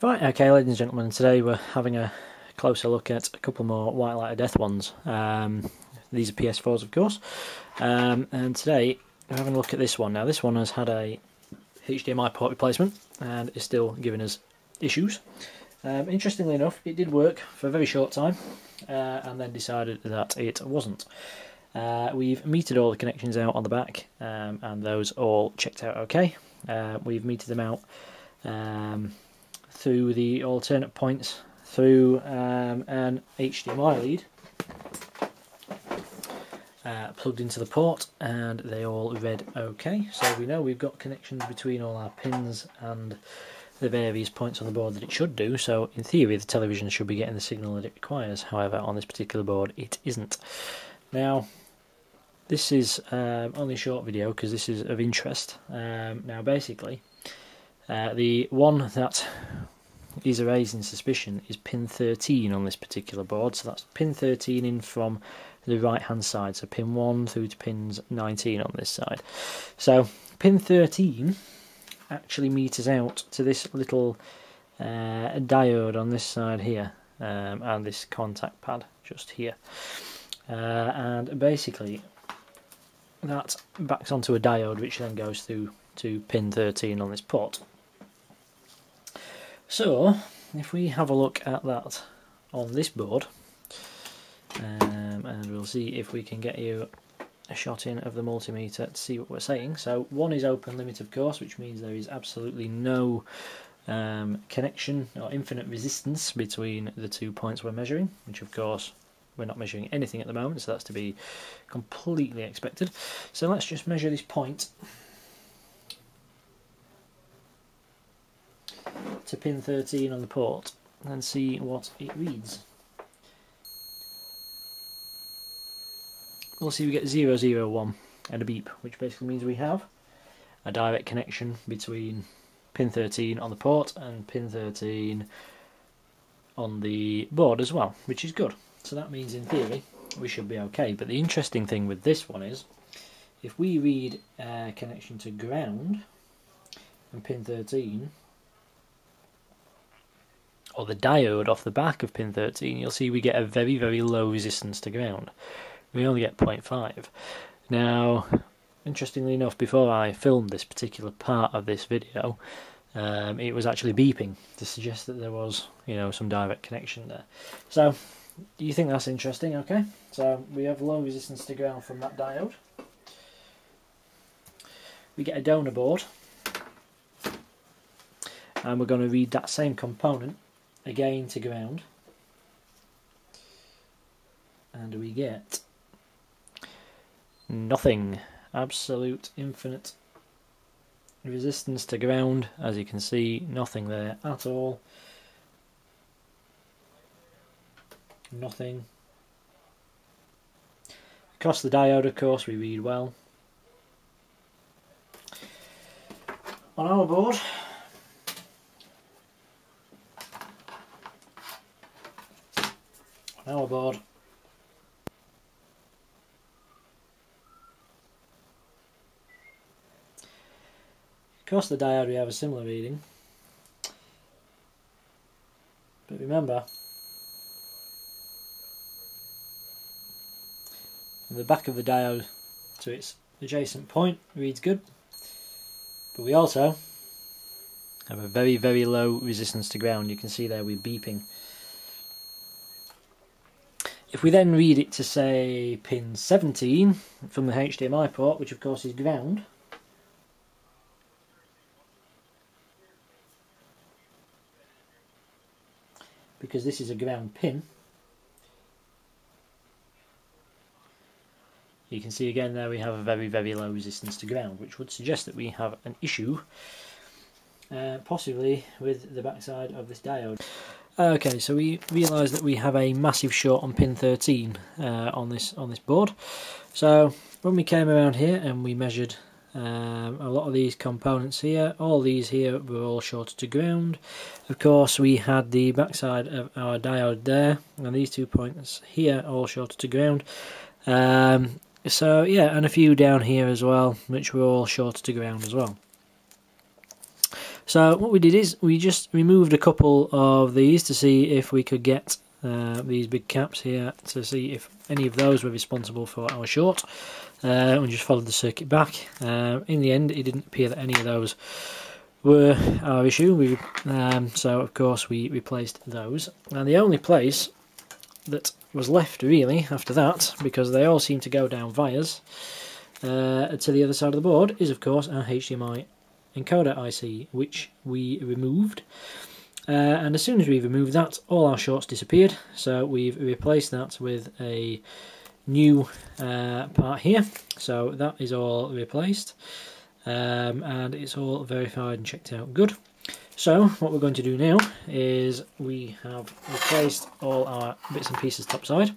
Right, okay, ladies and gentlemen, today we're having a closer look at a couple more White Light of Death ones. Um, these are PS4s, of course, um, and today we're having a look at this one. Now, this one has had a HDMI port replacement and is still giving us issues. Um, interestingly enough, it did work for a very short time uh, and then decided that it wasn't. Uh, we've metered all the connections out on the back um, and those all checked out okay. Uh, we've metered them out um, through the alternate points through um, an HDMI lead uh, plugged into the port and they all read OK. So we know we've got connections between all our pins and the various points on the board that it should do. So in theory the television should be getting the signal that it requires. However on this particular board it isn't. Now this is um, only a short video because this is of interest. Um, now basically uh, the one that is raising suspicion is pin 13 on this particular board. So that's pin 13 in from the right hand side. So pin 1 through to pins 19 on this side. So pin 13 actually meters out to this little uh, diode on this side here um, and this contact pad just here. Uh, and basically that backs onto a diode which then goes through to pin 13 on this port. So, if we have a look at that on this board, um, and we'll see if we can get you a shot in of the multimeter to see what we're saying. So one is open limit of course, which means there is absolutely no um, connection or infinite resistance between the two points we're measuring, which of course we're not measuring anything at the moment, so that's to be completely expected. So let's just measure this point to pin 13 on the port and see what it reads. We'll see we get 001 and a beep, which basically means we have a direct connection between pin 13 on the port and pin 13 on the board as well, which is good. So that means in theory we should be okay. But the interesting thing with this one is if we read uh, connection to ground and pin 13 or the diode off the back of pin 13, you'll see we get a very, very low resistance to ground. We only get 0.5. Now, interestingly enough, before I filmed this particular part of this video, um, it was actually beeping to suggest that there was, you know, some direct connection there. So, you think that's interesting? Okay, so we have low resistance to ground from that diode. We get a donor board, and we're going to read that same component again to ground. And we get nothing. Absolute infinite resistance to ground. As you can see nothing there at all. Nothing. Across the diode of course we read well. On our board Now aboard. Across the diode we have a similar reading. But remember, the back of the diode to its adjacent point reads good. But we also have a very, very low resistance to ground. You can see there we're beeping. If we then read it to say pin 17 from the HDMI port, which of course is ground, because this is a ground pin, you can see again there we have a very very low resistance to ground which would suggest that we have an issue uh, possibly with the backside of this diode. Okay, so we realise that we have a massive short on pin 13 uh, on this on this board. So when we came around here and we measured um, a lot of these components here, all these here were all shorted to ground. Of course, we had the backside of our diode there, and these two points here all shorted to ground. Um, so yeah, and a few down here as well, which were all shorted to ground as well. So what we did is we just removed a couple of these to see if we could get uh, these big caps here to see if any of those were responsible for our short. Uh, we just followed the circuit back. Uh, in the end, it didn't appear that any of those were our issue. We um, so of course we replaced those, and the only place that was left really after that, because they all seem to go down vias uh, to the other side of the board, is of course our HDMI encoder IC, which we removed. Uh, and as soon as we removed that, all our shorts disappeared. So we've replaced that with a new uh, part here. So that is all replaced. Um, and it's all verified and checked out good. So what we're going to do now is we have replaced all our bits and pieces topside.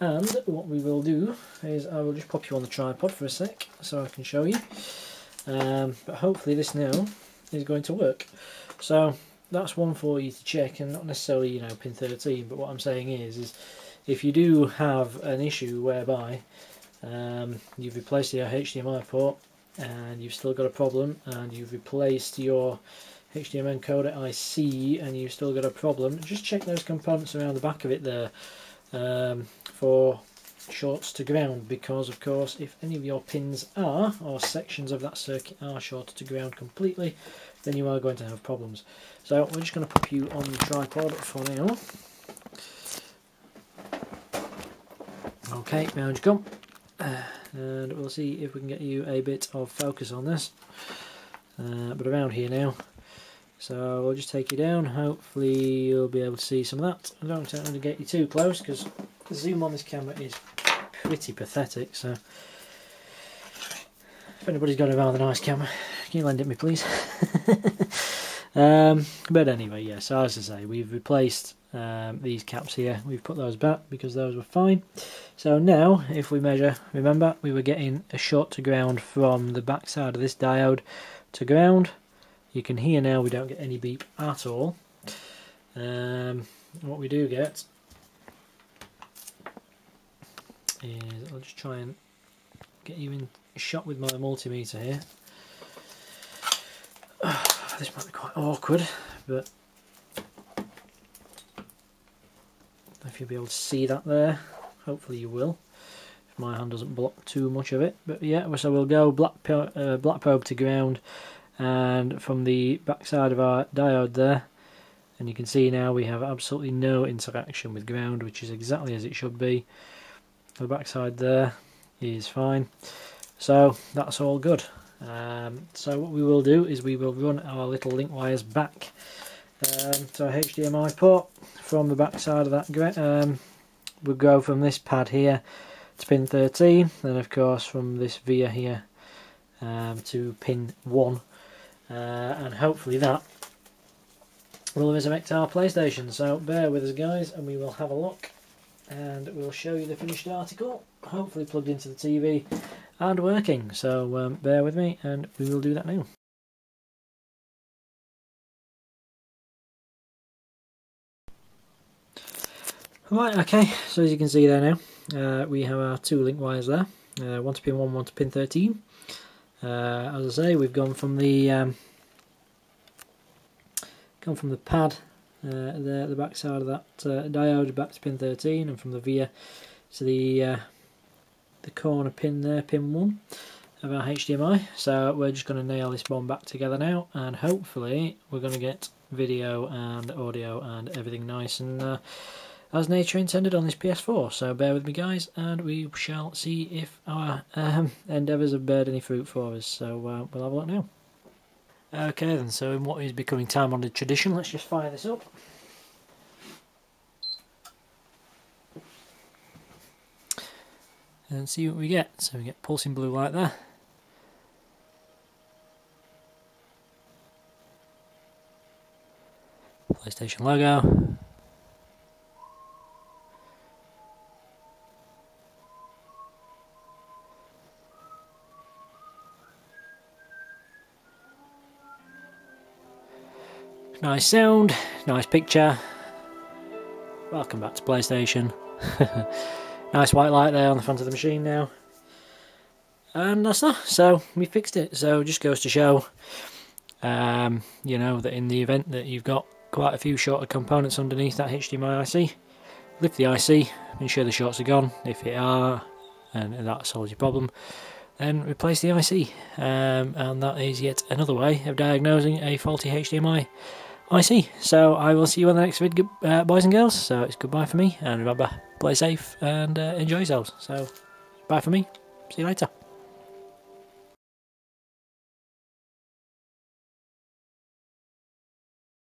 And what we will do is I will just pop you on the tripod for a sec so I can show you. Um, but hopefully this now is going to work. So that's one for you to check and not necessarily you know pin 13 but what I'm saying is is if you do have an issue whereby um, you've replaced your HDMI port and you've still got a problem and you've replaced your HDMI encoder IC and you've still got a problem just check those components around the back of it there um, for shorts to ground because of course if any of your pins are or sections of that circuit are shorted to ground completely then you are going to have problems. So we're just going to pop you on the tripod for now. Okay round you come and we'll see if we can get you a bit of focus on this. Uh, but around here now. So we'll just take you down. Hopefully you'll be able to see some of that. I don't want to get you too close because the zoom on this camera is pretty pathetic so. If anybody's got a rather nice camera can you lend it me please? Um, but anyway yeah so as I say we've replaced um, these caps here. We've put those back because those were fine. So now if we measure remember we were getting a short to ground from the back side of this diode to ground. You can hear now we don't get any beep at all. Um, what we do get is I'll just try and get you in shot with my multimeter here. This might be quite awkward but if you'll be able to see that there hopefully you will. If my hand doesn't block too much of it but yeah so we'll go black, uh, black probe to ground and from the back side of our diode there and you can see now we have absolutely no interaction with ground which is exactly as it should be the backside there is fine. So that's all good. Um, so what we will do is we will run our little link wires back um, to our HDMI port from the backside of that um, we'll go from this pad here to pin 13 then of course from this via here um, to pin 1 uh, and hopefully that will resurrect our PlayStation. So bear with us guys and we will have a look and we'll show you the finished article hopefully plugged into the TV and working. So um, bear with me and we will do that now. Right, okay, so as you can see there now, uh, we have our two link wires there, uh, one to pin 1, one to pin 13. Uh, as I say, we've gone from the um, gone from the pad uh, there the back side of that uh, diode back to pin 13 and from the via to the uh, the corner pin there, pin 1 of our HDMI. So we're just going to nail this bomb back together now and hopefully we're going to get video and audio and everything nice and uh, as nature intended on this PS4. So bear with me guys and we shall see if our um, endeavours have bared any fruit for us. So uh, we'll have a look now. Okay then, so in what is becoming time honoured tradition, let's just fire this up. And see what we get. So we get pulsing blue light there. PlayStation logo. Nice sound, nice picture. Welcome back to PlayStation. nice white light there on the front of the machine now. And that's that. So we fixed it. So just goes to show Um, you know that in the event that you've got quite a few shorter components underneath that HDMI IC, lift the IC, ensure the shorts are gone. If they are, and that solves your problem, then replace the IC. Um, and that is yet another way of diagnosing a faulty HDMI IC. So I will see you on the next vid, uh, boys and girls. So it's goodbye for me, and remember, play safe and uh, enjoy yourselves. So bye for me. See you later.